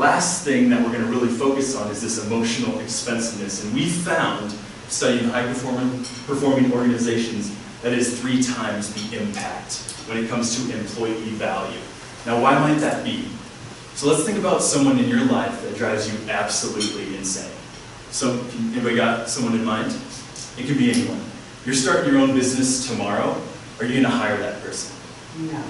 last thing that we're going to really focus on is this emotional expensiveness. And we found, studying high performing, performing organizations, that is three times the impact when it comes to employee value. Now, why might that be? So let's think about someone in your life that drives you absolutely insane. So, anybody got someone in mind? It could be anyone. You're starting your own business tomorrow. Are you going to hire that person? No.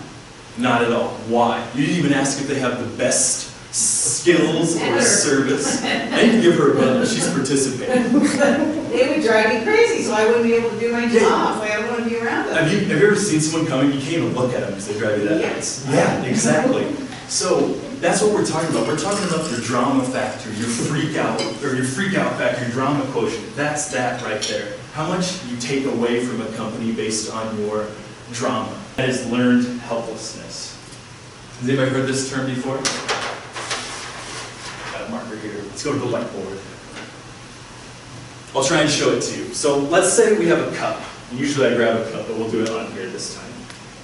Not at all. Why? You didn't even ask if they have the best skills or service. I need to give her a button. She's participating. They would drive me crazy, so I wouldn't be able to do my Yeah. job, I wouldn't want to be around them. Have you, have you ever seen someone coming? You can't even look at them because they drive you that Yes. nuts. Yeah, exactly. So that's what we're talking about. We're talking about your drama factor, your freak out, or your freak out factor, your drama quotient. That's that right there. How much you take away from a company based on your drama. That is learned helplessness. Has anybody heard this term before? Got a marker here. Let's go to the whiteboard. I'll try and show it to you. So let's say we have a cup. Usually I grab a cup, but we'll do it on here this time.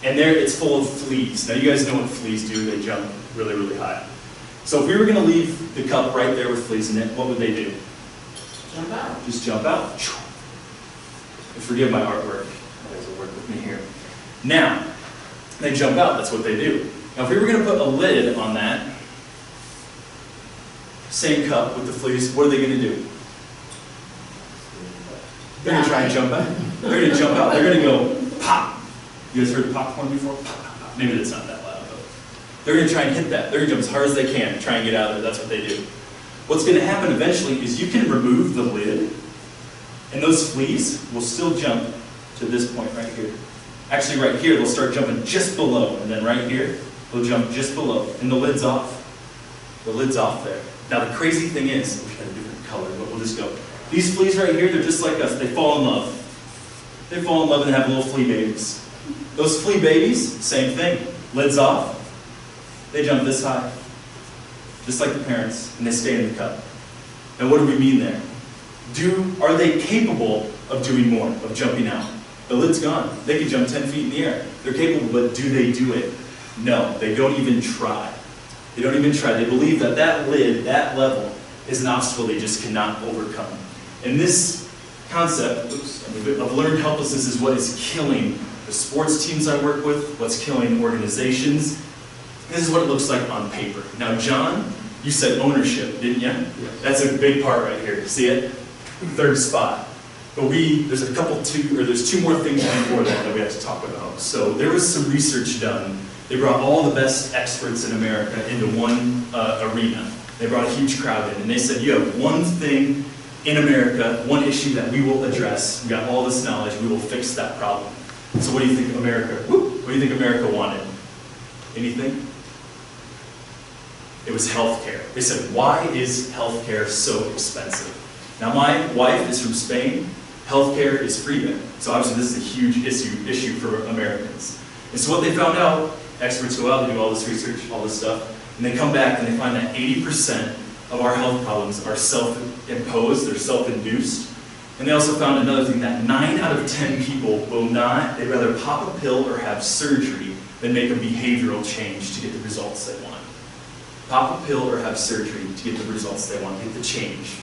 And there it's full of fleas. Now you guys know what fleas do. They jump really, really high. So if we were going to leave the cup right there with fleas in it, what would they do? Jump out. Just jump out. And forgive my artwork. You guys will work with me here. Now, they jump out. That's what they do. Now if we were going to put a lid on that same cup with the fleas, what are they going to do? They're gonna try and jump out. They're gonna jump out. They're gonna go pop. You guys heard popcorn before? Pop, pop, pop. Maybe that's not that loud, but they're gonna try and hit that. They're gonna jump as hard as they can, try and get out of there. That's what they do. What's gonna happen eventually is you can remove the lid, and those fleas will still jump to this point right here. Actually, right here, they'll start jumping just below, and then right here, they'll jump just below, and the lid's off. The lid's off there. Now the crazy thing is, we had a different color, but we'll just go. These fleas right here, they're just like us. They fall in love. They fall in love and have little flea babies. Those flea babies, same thing. Lids off. They jump this high. Just like the parents, and they stay in the cup. Now what do we mean there? Do are they capable of doing more, of jumping out? The lid's gone. They can jump 10 feet in the air. They're capable, but do they do it? No, they don't even try. They don't even try. They believe that that lid, that level, is an obstacle they just cannot overcome. And this concept oops, of learned helplessness is what is killing the sports teams I work with, what's killing organizations. This is what it looks like on paper. Now, John, you said ownership, didn't you? That's a big part right here. See it? Third spot. But we, there's a couple two, or there's two more things before that that we have to talk about. So there was some research done. They brought all the best experts in America into one uh, arena. They brought a huge crowd in, and they said, you have one thing in America, one issue that we will address. We got all this knowledge, we will fix that problem. So what do you think America, whoop, what do you think America wanted? Anything? It was healthcare. They said, why is healthcare so expensive? Now my wife is from Spain. Healthcare is free there. So obviously this is a huge issue, issue for Americans. And so what they found out, experts go out, they do all this research, all this stuff, and they come back and they find that 80% of our health problems are self-imposed, they're self-induced. And they also found another thing, that 9 out of 10 people will not, they'd rather pop a pill or have surgery than make a behavioral change to get the results they want. Pop a pill or have surgery to get the results they want, get the change.